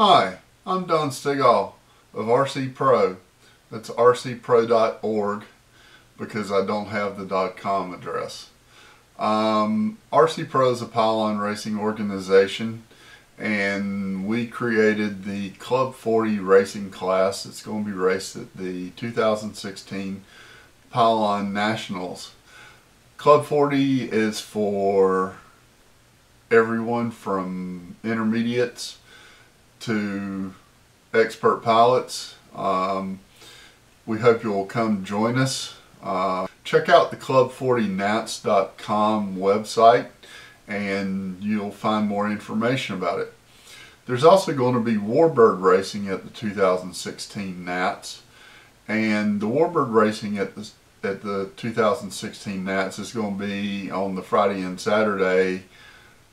Hi, I'm Don Stegall of RC Pro. That's rcpro.org because I don't have the .com address. Um, RC Pro is a pylon racing organization and we created the Club 40 racing class. It's going to be raced at the 2016 Pylon Nationals. Club 40 is for everyone from intermediates to expert pilots. Um, we hope you'll come join us. Uh, check out the club40nats.com website and you'll find more information about it. There's also going to be Warbird racing at the 2016 Nats and the Warbird racing at the at the 2016 Nats is going to be on the Friday and Saturday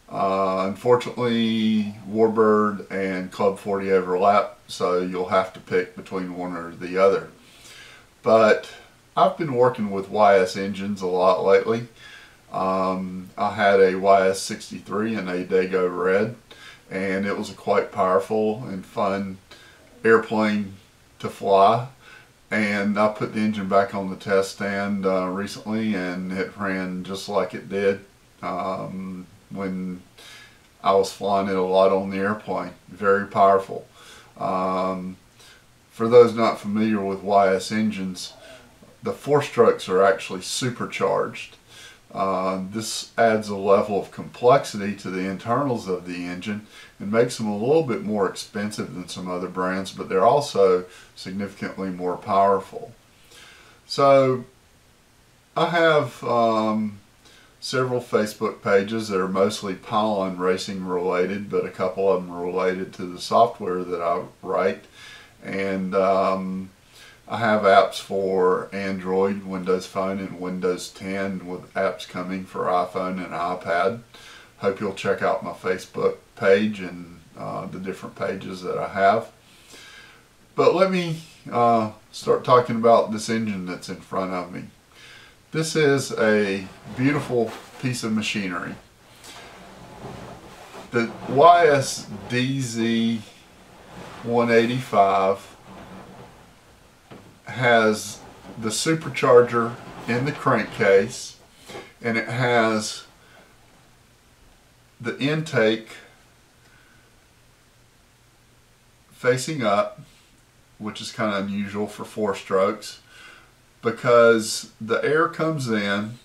uh, unfortunately, Warbird and Club 40 overlap, so you'll have to pick between one or the other. But I've been working with YS engines a lot lately. Um, I had a YS63 and a Dago Red, and it was a quite powerful and fun airplane to fly. And I put the engine back on the test stand uh, recently, and it ran just like it did. Um, when I was flying it a lot on the airplane. Very powerful. Um, for those not familiar with YS engines, the four strokes are actually supercharged. Uh, this adds a level of complexity to the internals of the engine and makes them a little bit more expensive than some other brands, but they're also significantly more powerful. So I have um, several Facebook pages that are mostly Pylon racing related, but a couple of them are related to the software that I write. And um, I have apps for Android, Windows Phone, and Windows 10 with apps coming for iPhone and iPad. Hope you'll check out my Facebook page and uh, the different pages that I have. But let me uh, start talking about this engine that's in front of me. This is a beautiful piece of machinery. The YSDZ 185 has the supercharger in the crankcase and it has the intake facing up which is kind of unusual for four strokes because the air comes in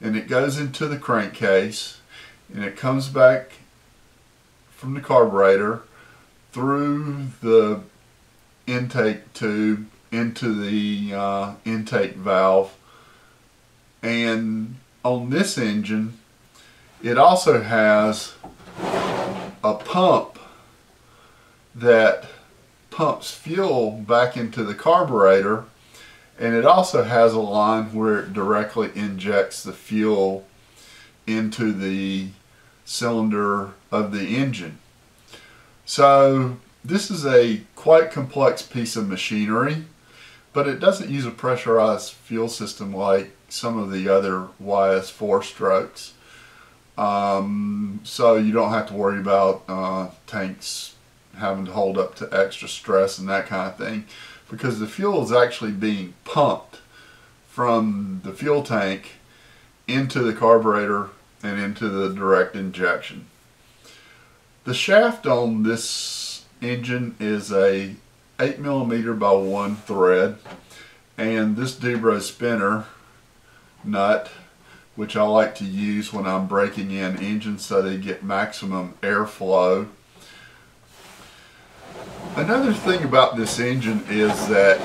and it goes into the crankcase and it comes back from the carburetor through the intake tube into the uh, intake valve. And on this engine it also has a pump that pumps fuel back into the carburetor and it also has a line where it directly injects the fuel into the cylinder of the engine. So this is a quite complex piece of machinery, but it doesn't use a pressurized fuel system like some of the other YS4 strokes. Um, so you don't have to worry about uh, tanks having to hold up to extra stress and that kind of thing because the fuel is actually being pumped from the fuel tank into the carburetor and into the direct injection. The shaft on this engine is a 8 millimeter by 1 thread and this Dubro spinner nut which I like to use when I'm breaking in engines so they get maximum airflow Another thing about this engine is that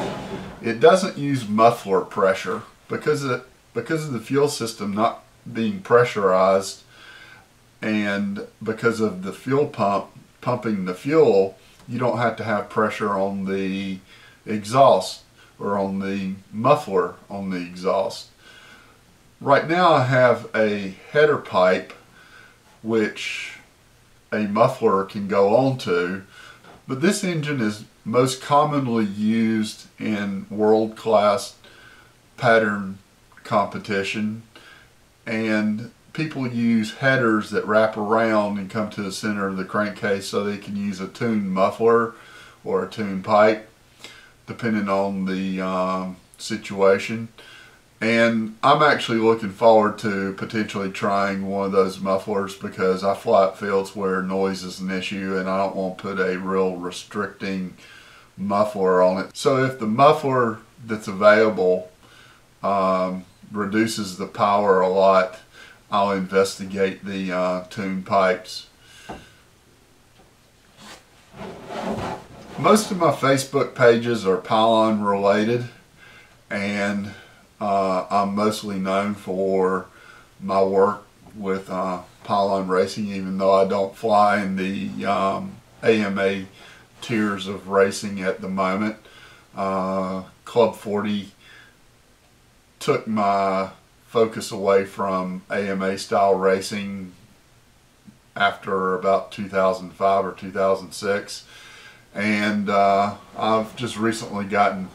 it doesn't use muffler pressure because of, because of the fuel system not being pressurized and because of the fuel pump pumping the fuel you don't have to have pressure on the exhaust or on the muffler on the exhaust. Right now I have a header pipe which a muffler can go onto but this engine is most commonly used in world-class pattern competition and people use headers that wrap around and come to the center of the crankcase so they can use a tuned muffler or a tuned pipe depending on the um, situation. And I'm actually looking forward to potentially trying one of those mufflers because I fly at fields where noise is an issue and I don't want to put a real restricting muffler on it. So if the muffler that's available um, reduces the power a lot, I'll investigate the uh, tune pipes. Most of my Facebook pages are pylon related and uh, I'm mostly known for my work with uh, Pylon Racing even though I don't fly in the um, AMA tiers of racing at the moment. Uh, Club 40 took my focus away from AMA style racing after about 2005 or 2006 and uh, I've just recently gotten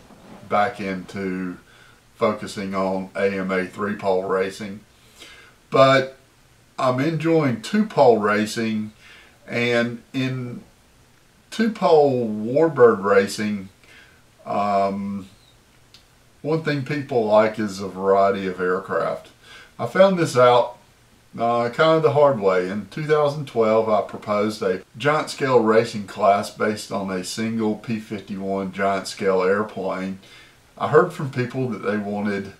back into focusing on AMA three pole racing but I'm enjoying two pole racing and in two pole warbird racing um, one thing people like is a variety of aircraft. I found this out uh, kind of the hard way. In 2012 I proposed a giant scale racing class based on a single P-51 giant scale airplane. I heard from people that they wanted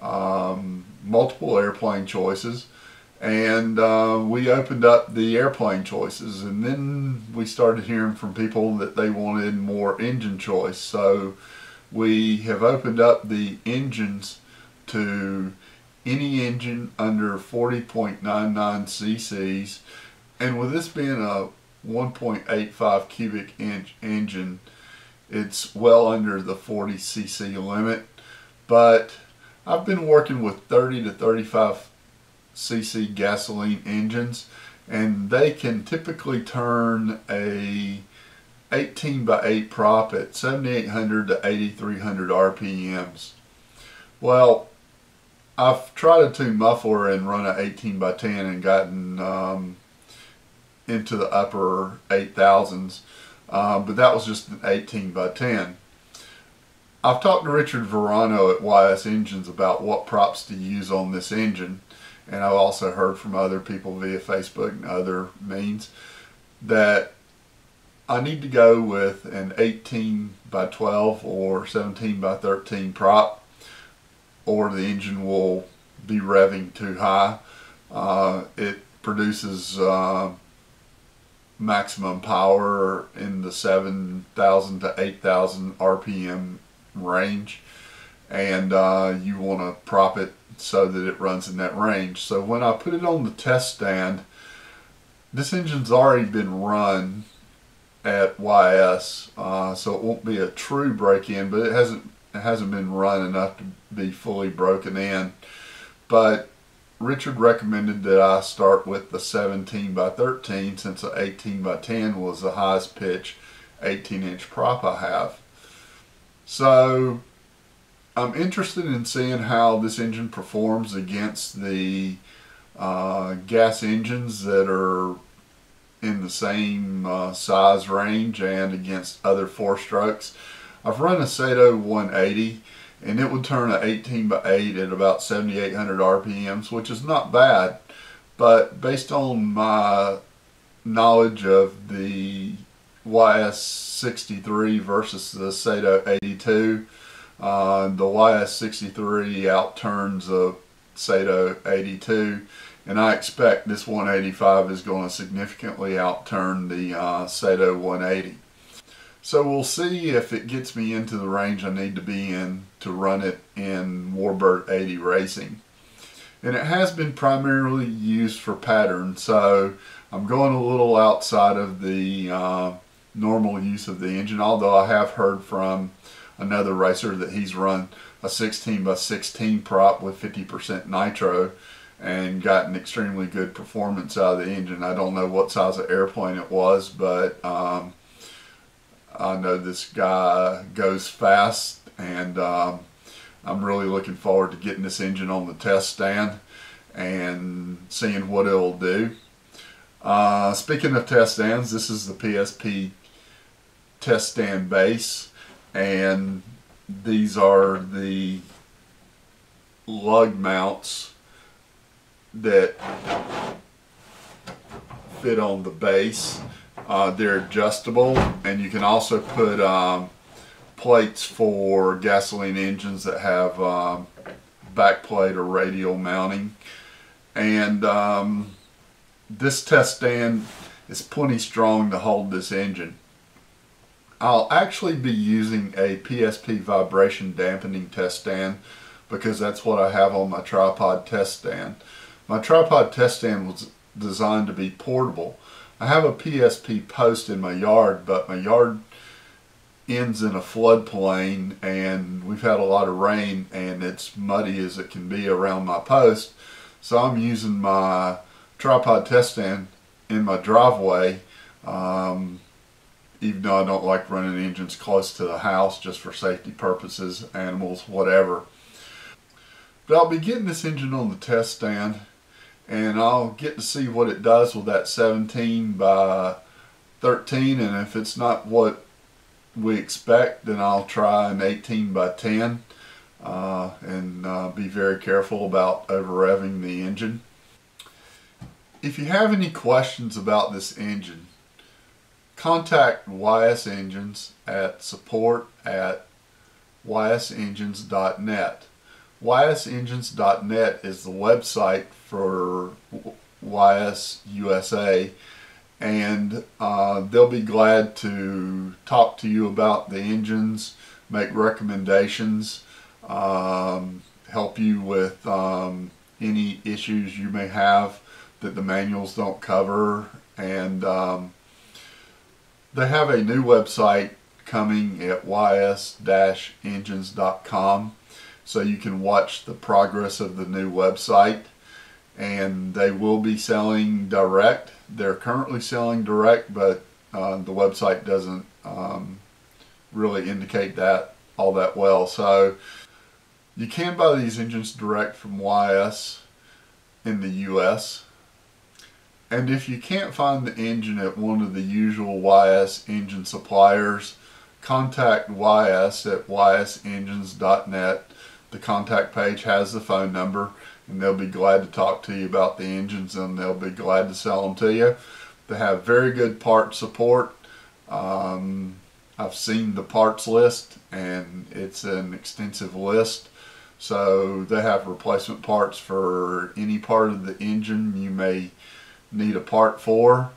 um, multiple airplane choices and uh, we opened up the airplane choices and then we started hearing from people that they wanted more engine choice. So we have opened up the engines to any engine under 40.99 cc's and with this being a 1.85 cubic inch engine it's well under the 40 cc limit but I've been working with 30 to 35 cc gasoline engines and they can typically turn a 18 by 8 prop at 7800 to 8300 RPMs. Well, I've tried a tune muffler and run an 18 by 10 and gotten um, into the upper 8000s, uh, but that was just an 18 by 10. I've talked to Richard Verano at YS Engines about what props to use on this engine, and I've also heard from other people via Facebook and other means that I need to go with an 18 by 12 or 17 by 13 prop or the engine will be revving too high. Uh, it produces uh, maximum power in the 7,000 to 8,000 RPM range and uh, you want to prop it so that it runs in that range. So when I put it on the test stand, this engine's already been run at YS, uh, so it won't be a true break-in, but it hasn't it hasn't been run enough to be fully broken in. But Richard recommended that I start with the 17 by 13 since the 18 by 10 was the highest pitch 18 inch prop I have. So I'm interested in seeing how this engine performs against the uh, gas engines that are in the same uh, size range and against other four strokes. I've run a Saito 180 and it would turn an 18 by 8 at about 7800 RPMs which is not bad but based on my knowledge of the YS63 versus the Saito 82, uh, the YS63 outturns the Saito 82, and I expect this 185 is going to significantly outturn the uh, Saito 180. So we'll see if it gets me into the range I need to be in to run it in Warbird 80 racing. And it has been primarily used for pattern, so I'm going a little outside of the uh, normal use of the engine, although I have heard from another racer that he's run a 16 by 16 prop with 50% nitro and got an extremely good performance out of the engine. I don't know what size of airplane it was, but um, I know this guy goes fast and um, I'm really looking forward to getting this engine on the test stand and seeing what it'll do. Uh, speaking of test stands, this is the PSP test stand base and these are the lug mounts that fit on the base. Uh, they're adjustable and you can also put um, plates for gasoline engines that have um, backplate or radial mounting and um, this test stand is plenty strong to hold this engine. I'll actually be using a PSP vibration dampening test stand because that's what I have on my tripod test stand. My tripod test stand was designed to be portable. I have a PSP post in my yard but my yard ends in a floodplain and we've had a lot of rain and it's muddy as it can be around my post so I'm using my tripod test stand in my driveway um, even though I don't like running engines close to the house just for safety purposes, animals, whatever. But I'll be getting this engine on the test stand and I'll get to see what it does with that 17 by 13 and if it's not what we expect then I'll try an 18 by 10 uh, and uh, be very careful about over revving the engine. If you have any questions about this engine contact YS Engines at support at ysengines.net. ysengines.net is the website for YS USA and uh, they'll be glad to talk to you about the engines, make recommendations, um, help you with um, any issues you may have that the manuals don't cover and um, they have a new website coming at ys-engines.com so you can watch the progress of the new website and they will be selling direct. They're currently selling direct but uh, the website doesn't um, really indicate that all that well. So you can buy these engines direct from YS in the US and if you can't find the engine at one of the usual YS engine suppliers, contact YS at ysengines.net. The contact page has the phone number and they'll be glad to talk to you about the engines and they'll be glad to sell them to you. They have very good part support. Um, I've seen the parts list and it's an extensive list. So they have replacement parts for any part of the engine you may need a part for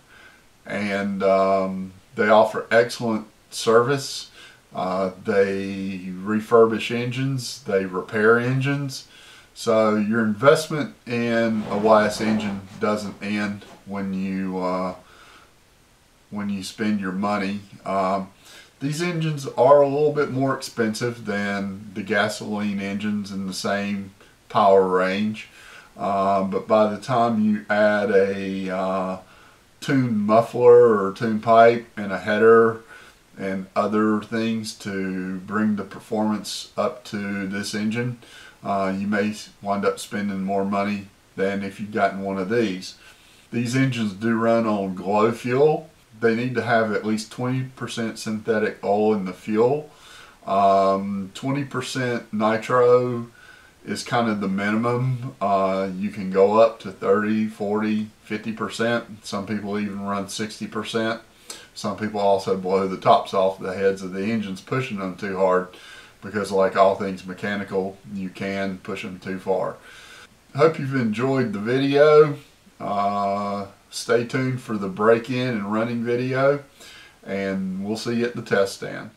and um, they offer excellent service uh, they refurbish engines they repair engines. So your investment in a YS engine doesn't end when you uh, when you spend your money. Um, these engines are a little bit more expensive than the gasoline engines in the same power range. Um, but by the time you add a uh, tune muffler or tune pipe and a header and other things to bring the performance up to this engine, uh, you may wind up spending more money than if you'd gotten one of these. These engines do run on glow fuel. They need to have at least 20% synthetic oil in the fuel. 20% um, nitro is kind of the minimum. Uh, you can go up to 30, 40, 50%. Some people even run 60%. Some people also blow the tops off the heads of the engines pushing them too hard because like all things mechanical, you can push them too far. Hope you've enjoyed the video. Uh, stay tuned for the break-in and running video and we'll see you at the test stand.